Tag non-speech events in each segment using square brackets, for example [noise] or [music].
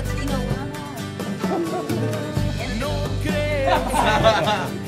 [laughs] No creo.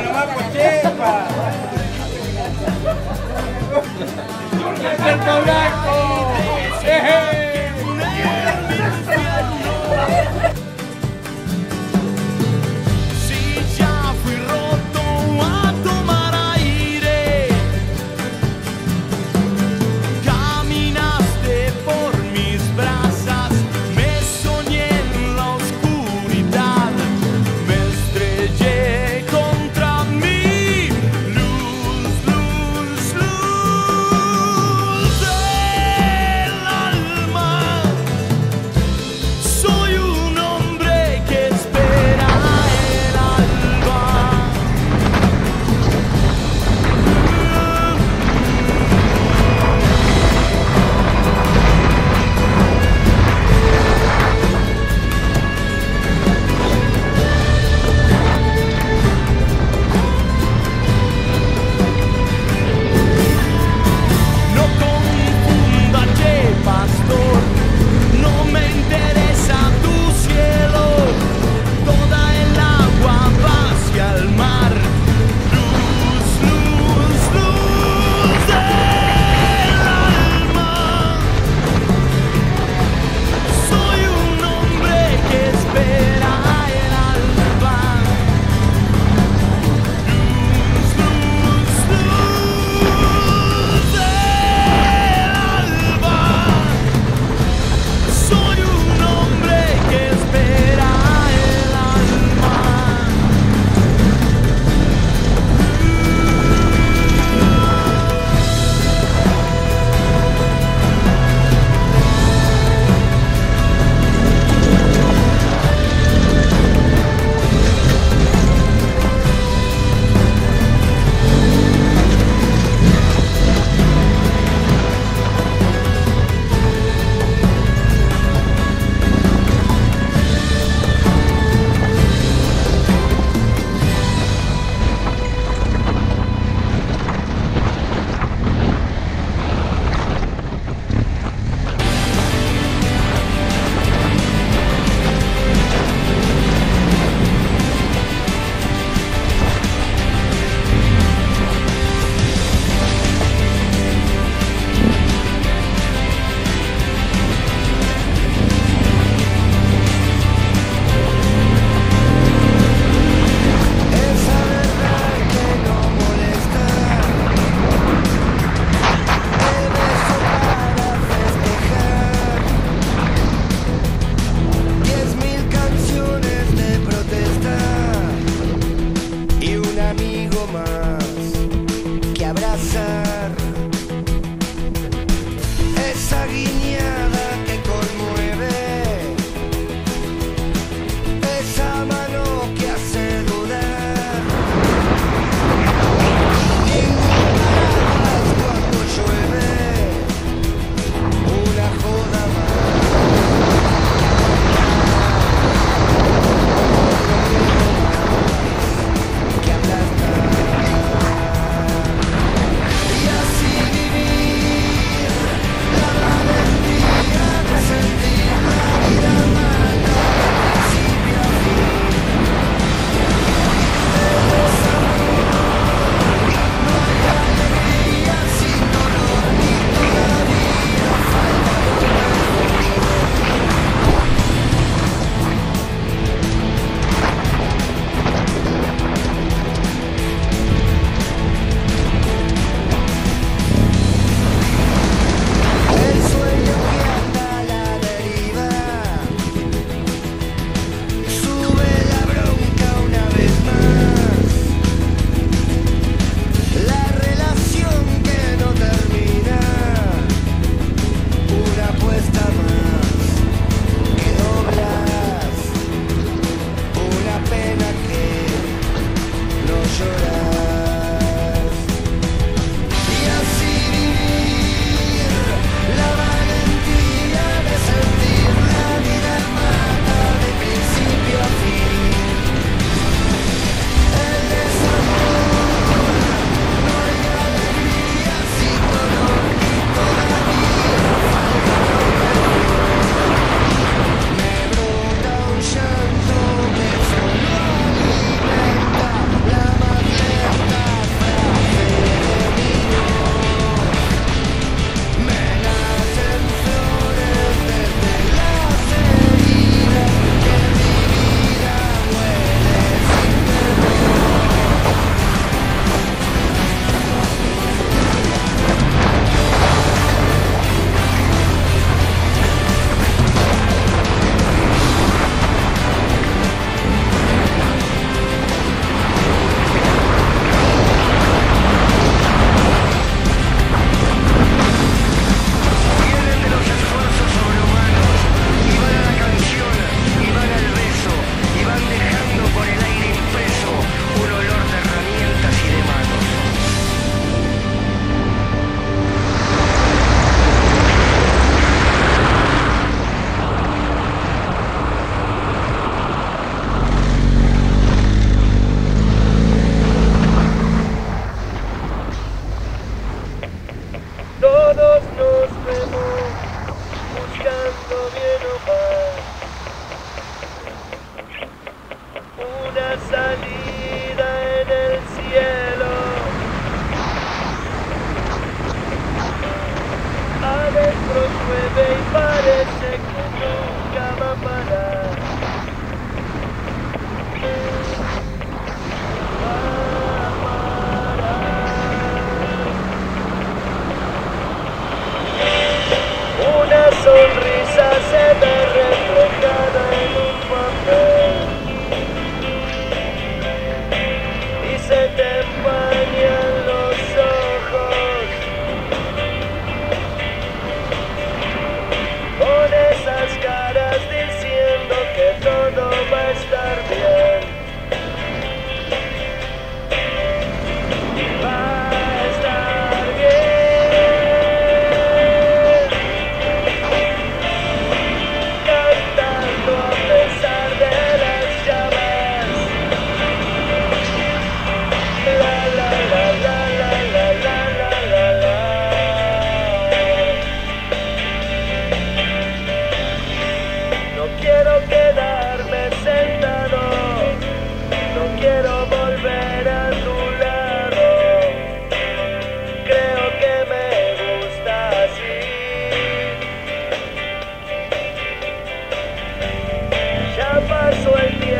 Nomás, chepa. ¡El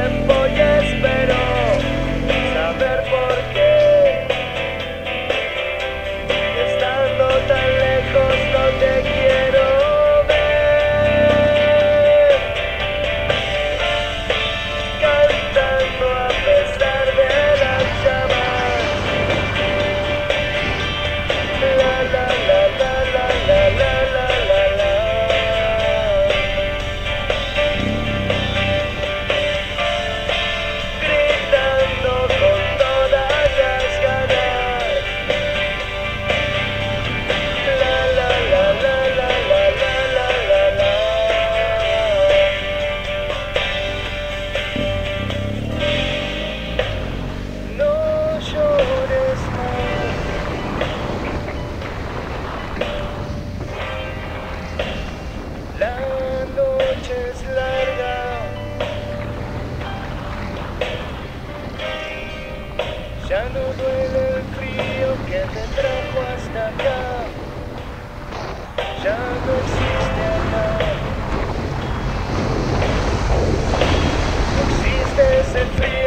tiempo. Ya no duele el frío que te trajo hasta acá. Ya no existe amar. No existe ese frío.